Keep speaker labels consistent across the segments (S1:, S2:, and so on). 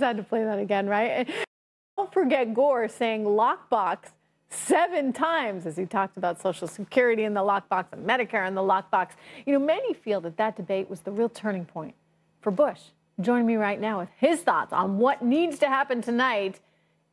S1: had to play that again, right? Don't forget Gore saying lockbox seven times as he talked about Social Security in the lockbox and Medicare in the lockbox. You know, many feel that that debate was the real turning point for Bush. Join me right now with his thoughts on what needs to happen tonight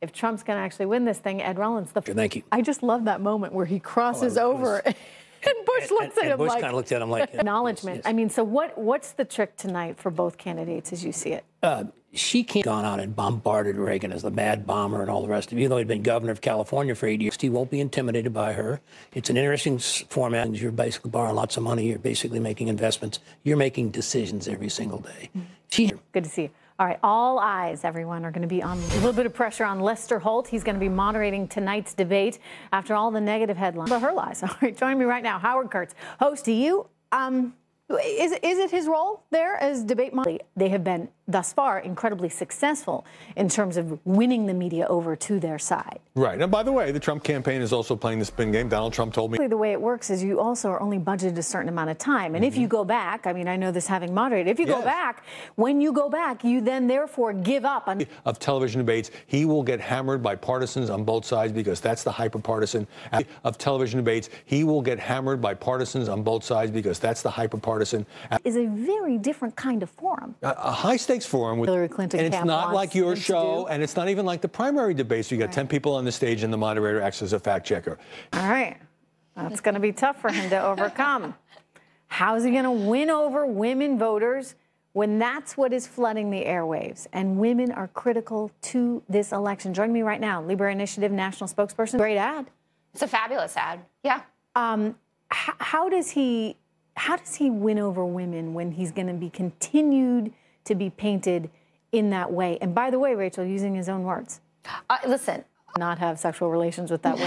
S1: if Trump's going to actually win this thing. Ed Rollins, the
S2: thank you.
S1: I just love that moment where he crosses oh, over. Was, and Bush looks
S2: and,
S1: at him
S2: Bush
S1: like
S2: kind of looked at him like
S1: acknowledgement. Yes, yes. I mean, so what? What's the trick tonight for both candidates as you see it?
S2: Uh, she can't gone out and bombarded Reagan as the mad bomber and all the rest of. Even though he'd been governor of California for eight years, he won't be intimidated by her. It's an interesting format. You're basically borrowing lots of money. You're basically making investments. You're making decisions every single day. Mm-hmm. She.
S1: Good to see you. All right, all eyes, everyone, are going to be on a little bit of pressure on Lester Holt. He's going to be moderating tonight's debate after all the negative headlines about her lies. All right, joining me right now, Howard Kurtz, host to you. Um, is, is it his role there as debate moderator? They have been thus far incredibly successful in terms of winning the media over to their side.
S3: Right. And by the way, the Trump campaign is also playing the spin game. Donald Trump told me.
S1: The way it works is you also are only budgeted a certain amount of time. And mm-hmm. if you go back, I mean, I know this having moderated, if you yes. go back, when you go back, you then therefore give up on.
S3: Of television debates, he will get hammered by partisans on both sides because that's the hyper partisan. Of television debates, he will get hammered by partisans on both sides because that's the hyper partisan.
S1: Is a very different kind of forum.
S3: A, a high stakes forum with
S1: Hillary Clinton.
S3: And it's not like your show, and it's not even like the primary debates. You got right. 10 people on the stage, and the moderator acts as a fact checker.
S1: All right. That's going to be tough for him to overcome. How's he going to win over women voters when that's what is flooding the airwaves? And women are critical to this election. Join me right now, LIBRE Initiative national spokesperson. Great ad.
S4: It's a fabulous ad. Yeah.
S1: Um, how does he how does he win over women when he's going to be continued to be painted in that way? And by the way, Rachel, using his own words.
S4: Uh, listen,
S1: not have sexual relations with that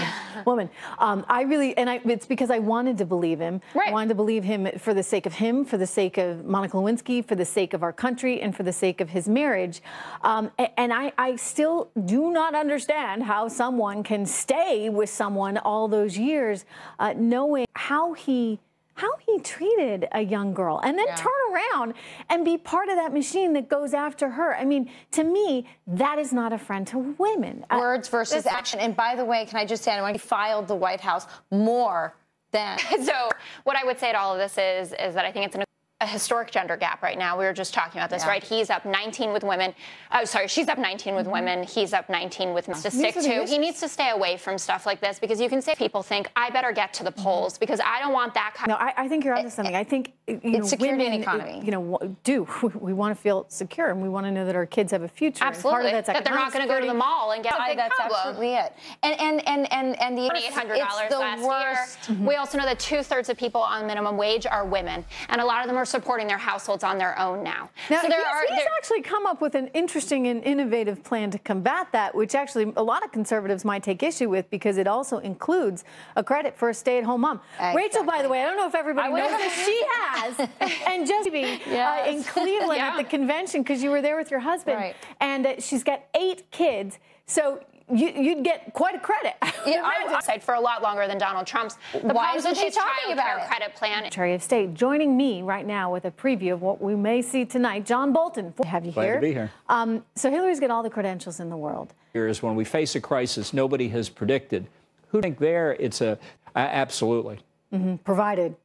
S1: woman. Um, I really, and I, it's because I wanted to believe him.
S4: Right.
S1: I wanted to believe him for the sake of him, for the sake of Monica Lewinsky, for the sake of our country, and for the sake of his marriage. Um, and I, I still do not understand how someone can stay with someone all those years, uh, knowing how he how he treated a young girl and then yeah. turn around and be part of that machine that goes after her. I mean, to me, that is not a friend to women.
S4: Uh, Words versus action. And by the way, can I just say, when he filed the White House more than. so, what I would say to all of this is, is that I think it's an a historic gender gap right now. We were just talking about this, yeah. right? He's up 19 with women. Oh, sorry, she's up 19 with mm-hmm. women. He's up 19 with men. to stick to. He needs to stay away from stuff like this because you can say people think I better get to the mm-hmm. polls because I don't want that kind.
S1: No, I, I think you're onto something. I think you
S4: know, security
S1: women,
S4: and economy.
S1: You know, do we want to feel secure and we want to know that our kids have a future.
S4: Absolutely.
S1: that
S4: they're not going to go to the mall and get a big
S1: that's
S4: problem.
S1: absolutely it.
S4: And and and and and the $2,800 last worst. year. Mm-hmm. We also know that two thirds of people on minimum wage are women, and a lot of them are supporting their households on their own now.
S1: Now, so he's, are, he's actually come up with an interesting and innovative plan to combat that, which actually a lot of conservatives might take issue with because it also includes a credit for a stay-at-home mom. Exactly. Rachel, by the way, I don't know if everybody knows this, she has, and just being yes. uh, in Cleveland yeah. at the convention because you were there with your husband,
S4: right.
S1: and uh, she's got eight kids. So you, would get quite a credit.
S4: Yeah, I said for a lot longer than Donald Trump's. The
S1: Why isn't she talking about
S4: it? credit plan?
S1: Secretary of State joining me right now with a preview of what we may see tonight. John Bolton, have you
S5: Glad
S1: here?
S5: to be here. Um,
S1: so Hillary's got all the credentials in the world.
S5: Here is when we face a crisis nobody has predicted. Who think there? It's a absolutely.
S1: Mm-hmm. Provided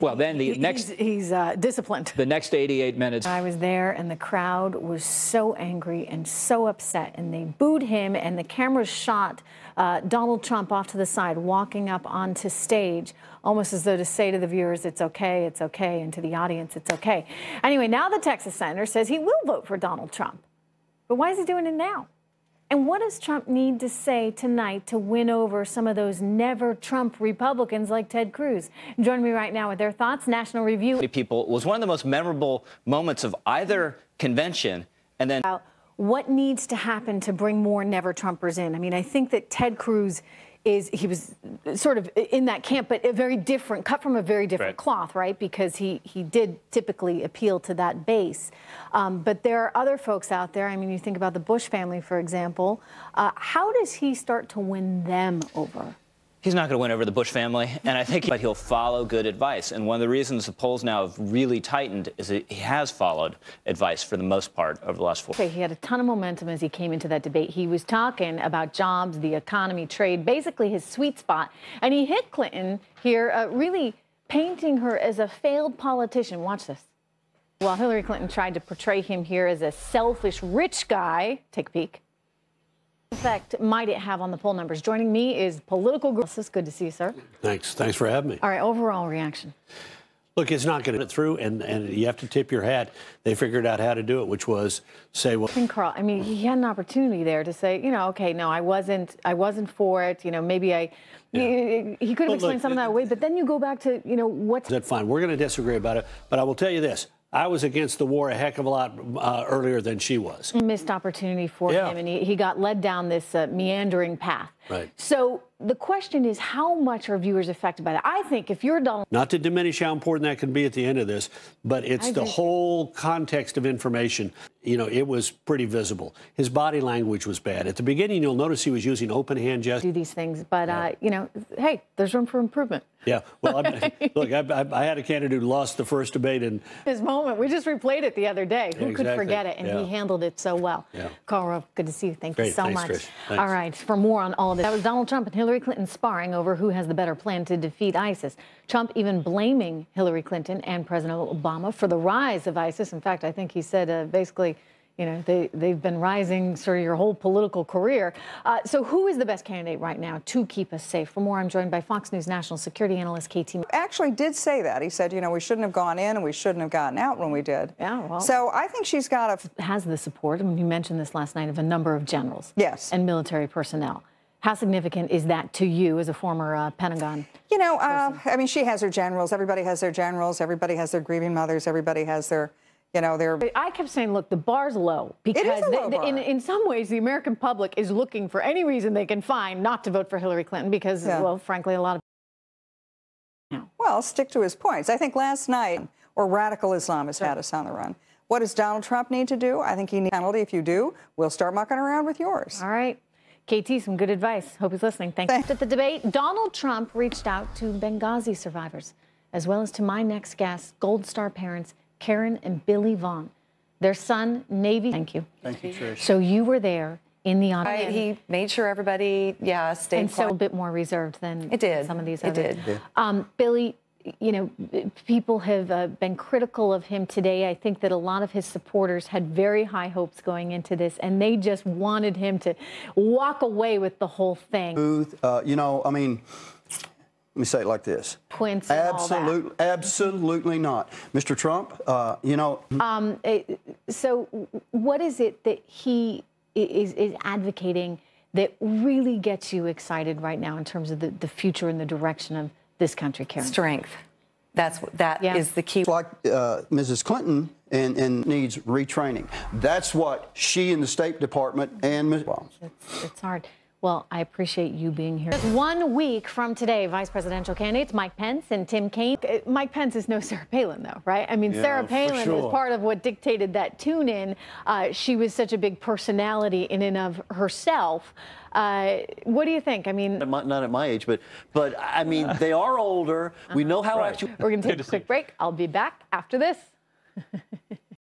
S5: well, then the next.
S1: He's, he's uh, disciplined.
S5: The next 88 minutes.
S1: I was there, and the crowd was so angry and so upset, and they booed him, and the cameras shot uh, Donald Trump off to the side, walking up onto stage, almost as though to say to the viewers, it's okay, it's okay, and to the audience, it's okay. Anyway, now the Texas senator says he will vote for Donald Trump. But why is he doing it now? And what does Trump need to say tonight to win over some of those never Trump Republicans like Ted Cruz? Join me right now with their thoughts. National Review.
S6: People was one of the most memorable moments of either convention. And then.
S1: What needs to happen to bring more never Trumpers in? I mean, I think that Ted Cruz is he was sort of in that camp, but a very different, cut from a very different right. cloth, right? Because he he did typically appeal to that base. Um, but there are other folks out there. I mean, you think about the Bush family, for example. Uh, how does he start to win them over?
S6: He's not going to win over the Bush family, and I think but he'll follow good advice. And one of the reasons the polls now have really tightened is that he has followed advice for the most part over the last four.
S1: Okay, he had a ton of momentum as he came into that debate. He was talking about jobs, the economy, trade, basically his sweet spot. And he hit Clinton here, uh, really painting her as a failed politician. Watch this. While Hillary Clinton tried to portray him here as a selfish, rich guy, take a peek effect might it have on the poll numbers? Joining me is political analyst. Good to see you, sir.
S7: Thanks. Thanks for having me.
S1: All right, overall reaction.
S7: Look, it's not going to get through, and, and you have to tip your hat. They figured out how to do it, which was say, well,
S1: and Carl, I mean, he had an opportunity there to say, you know, okay, no, I wasn't, I wasn't for it. You know, maybe I. Yeah. He, he could have explained look, of that way, but then you go back to, you know, what's
S7: that fine? We're going to disagree about it, but I will tell you this: I was against the war a heck of a lot uh, earlier than she was.
S1: Missed opportunity for yeah. him, and he, he got led down this uh, meandering path.
S7: Right.
S1: So the question is, how much are viewers affected by that? I think if you're Donald,
S7: not to diminish how important that can be at the end of this, but it's the whole context of information. You know, it was pretty visible. His body language was bad at the beginning. You'll notice he was using open hand gestures.
S1: Do these things, but yeah. uh, you know, hey, there's room for improvement.
S7: Yeah. Well, I, look, I, I, had a candidate who lost the first debate, and
S1: his moment. We just replayed it the other day. Who exactly. could forget it? And yeah. he handled it so well.
S7: Yeah.
S1: Carl, good to see you. Thank
S7: Great.
S1: you so
S7: Thanks,
S1: much. All right. For more on all of this, that was Donald Trump and Hillary Clinton sparring over who has the better plan to defeat ISIS. Trump even blaming Hillary Clinton and President Obama for the rise of ISIS. In fact, I think he said uh, basically you know, they, they've been rising sort of your whole political career. Uh, so, who is the best candidate right now to keep us safe? For more, I'm joined by Fox News national security analyst KT.
S8: Actually, did say that. He said, you know, we shouldn't have gone in and we shouldn't have gotten out when we did.
S1: Yeah, well.
S8: So, I think she's got
S1: a. Has the support, I mean, you mentioned this last night, of a number of generals.
S8: Yes.
S1: And military personnel. How significant is that to you as a former uh, Pentagon?
S8: You know, uh, I mean, she has her generals. Everybody has their generals. Everybody has their grieving mothers. Everybody has their you know, they're.
S1: I kept saying, look, the bar's low because
S8: low
S1: they,
S8: bar.
S1: in, in some ways the American public is looking for any reason they can find not to vote for Hillary Clinton because, yeah. well, frankly, a lot of.
S8: No. Well, stick to his points. I think last night, or radical Islamists had us on the run. What does Donald Trump need to do? I think he needs a penalty. If you do, we'll start mucking around with yours.
S1: All right. KT, some good advice. Hope he's listening. Thanks. Thanks. At the debate, Donald Trump reached out to Benghazi survivors, as well as to my next guest, Gold Star parents Karen and Billy Vaughn. Their son, Navy. Thank you.
S9: Thank you, Trish.
S1: So you were there in the audience.
S9: He made sure everybody, yeah, stayed.
S1: And so a bit more reserved than
S9: it did.
S1: some of these
S9: it
S1: others.
S9: Did.
S1: Um, Billy, you know, people have uh, been critical of him today. I think that a lot of his supporters had very high hopes going into this, and they just wanted him to walk away with the whole thing.
S10: Booth, uh, you know, I mean, let me say it like this.
S1: Quince.
S10: Absolutely, absolutely not, Mr. Trump. Uh, you know.
S1: Um, so, what is it that he is, is advocating that really gets you excited right now in terms of the, the future and the direction of this country, Karen?
S9: Strength. That's that yeah. is the key.
S10: It's Like uh, Mrs. Clinton and, and, needs retraining. That's what she and the State Department and Ms.
S1: Well, it's, it's hard. Well, I appreciate you being here. Just one week from today, vice presidential candidates Mike Pence and Tim Kaine. Uh, Mike Pence is no Sarah Palin, though, right? I mean, yeah, Sarah Palin sure. was part of what dictated that tune in. Uh, she was such a big personality in and of herself. Uh, what do you think? I mean,
S11: not at my age, but but I mean, they are older. We know how
S1: right.
S11: actually.
S1: We're going to take a quick break. I'll be back after this.